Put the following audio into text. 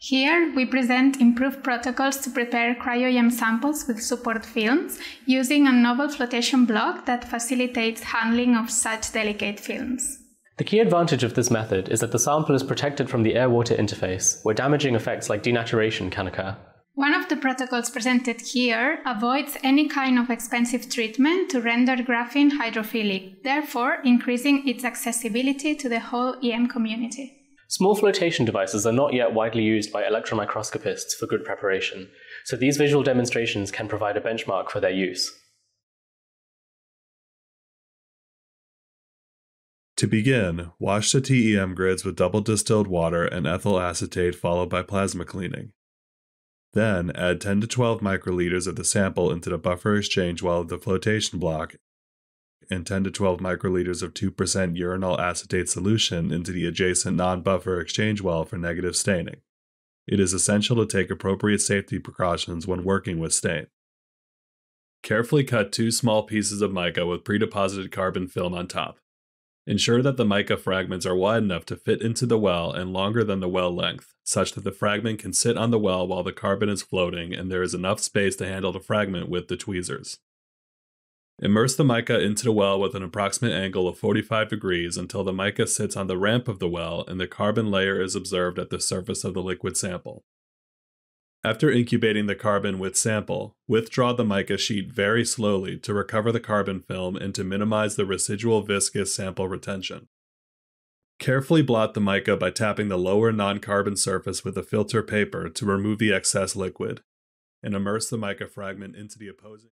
Here, we present improved protocols to prepare cryo-EM samples with support films using a novel flotation block that facilitates handling of such delicate films. The key advantage of this method is that the sample is protected from the air-water interface, where damaging effects like denaturation can occur. One of the protocols presented here avoids any kind of expensive treatment to render graphene hydrophilic, therefore increasing its accessibility to the whole EM community. Small flotation devices are not yet widely used by electron microscopists for grid preparation, so these visual demonstrations can provide a benchmark for their use. To begin, wash the TEM grids with double distilled water and ethyl acetate followed by plasma cleaning. Then add 10 to 12 microliters of the sample into the buffer exchange while the flotation block and 10 to 12 microliters of 2% uranyl acetate solution into the adjacent non buffer exchange well for negative staining. It is essential to take appropriate safety precautions when working with stain. Carefully cut two small pieces of mica with pre-deposited carbon film on top. Ensure that the mica fragments are wide enough to fit into the well and longer than the well length, such that the fragment can sit on the well while the carbon is floating and there is enough space to handle the fragment with the tweezers. Immerse the mica into the well with an approximate angle of 45 degrees until the mica sits on the ramp of the well and the carbon layer is observed at the surface of the liquid sample. After incubating the carbon with sample, withdraw the mica sheet very slowly to recover the carbon film and to minimize the residual viscous sample retention. Carefully blot the mica by tapping the lower non carbon surface with a filter paper to remove the excess liquid, and immerse the mica fragment into the opposing.